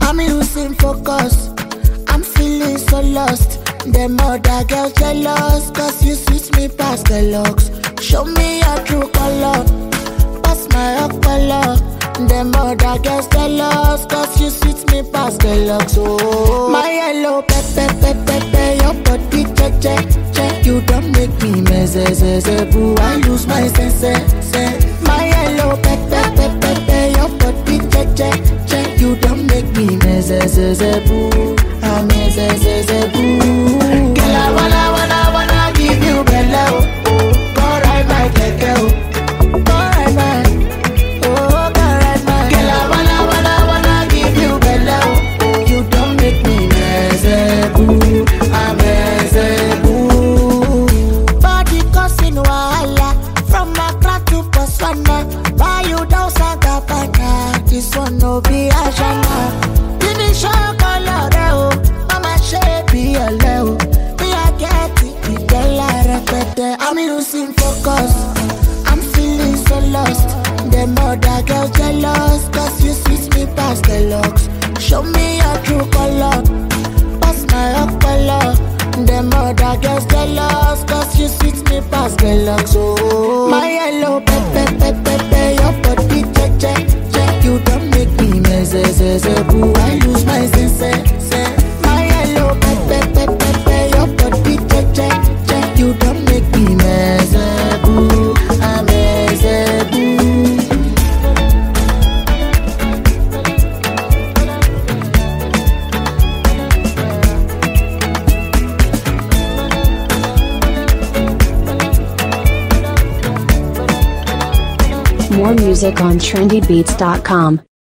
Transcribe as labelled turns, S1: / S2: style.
S1: I'm losing focus. I'm feeling so lost. Them other girls jealous. Cause you switch me past the looks. Show me your true color. Other girls jealous. Cause you switch me past the looks. Oh, my yellow pepper, pepper, pepper. Your body, check, check, check. You don't make me mess, boo. I lose my sense, sense. My yellow pepper, pepper, pepper. Your body, check, check, check. You don't make me mess, boo. I mess, mess, mess, boo. Focus. I'm feeling so lost. Them other girls jealous, cause you switch me past the locks. Show me your true color. Pass my up color. Them other girls jealous Cause you switch me past the locks. Oh, my yellow pepper, pepper, pepper Your body check, check, check You don't make me mess, mess, mess Boo, I
S2: More music on trendybeats.com.